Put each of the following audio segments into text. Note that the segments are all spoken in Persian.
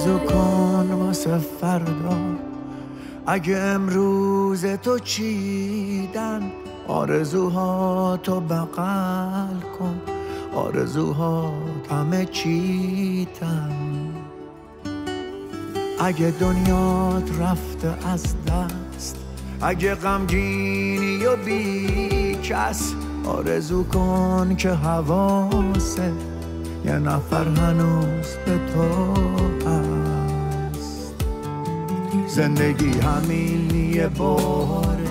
آرزو کن واسه فردا اگه امروز تو چیدن آرزوها تو بغل کن. آرزوها همه چیتن اگه دنیات رفته از دست اگه غمگینی و بی کس آرزو کن که حواست یه نفر هنوز به تو هست. زندگی همین یه باره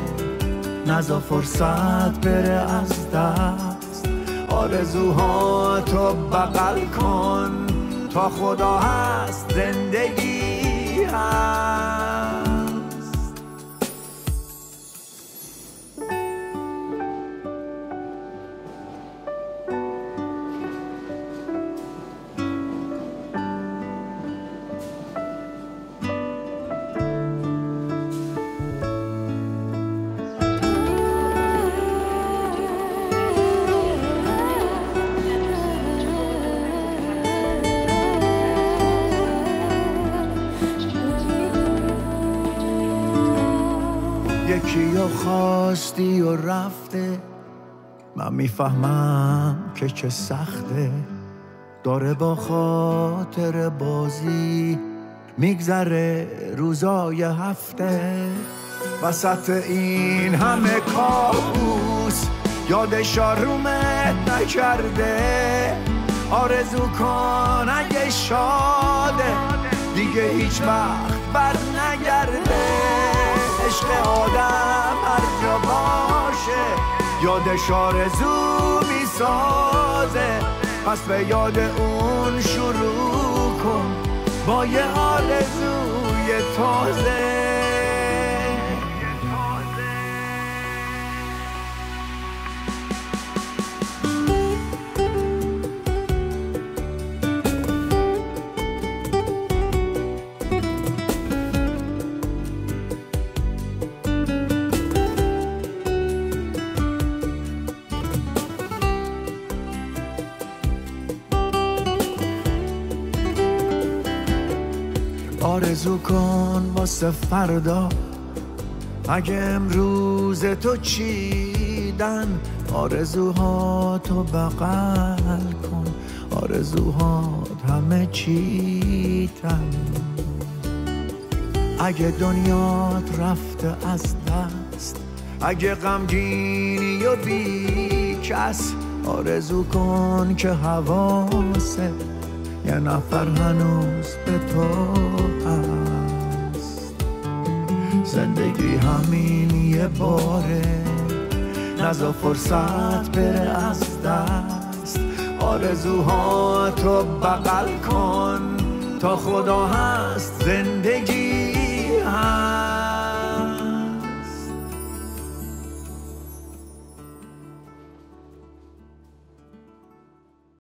نزا فرصت بره از دست. آرزوها تو بغل کن تا خدا هست زندگی. یکی رو خواستی و رفته. من می‌فهمم که چه سخته. داره با خاطر بازی میگذره روزای هفته. وسط این همه کابوس یادش آرومت نکرده. آرزو کن اگه شاده. دیگه هیچ وقت بر نگرده عشق آدم هر جا باشه. یادش آرزو می‌سازه. پس به یاد اون شروع کن. با یه آرزوی تازه. آرزو کن واسه فردا. اگه امروز تو چیدن آرزوها تو بغل کن. آرزوها همه چیتن. اگه دنیات رفته از دست اگه غمگینی و بی کس آرزو کن که حواسه یه نفر هنوز به تو هست. زندگی همین یه باره نزا فرصت بره از دست. آرزوها تو بغل کن تا خدا هست زندگی.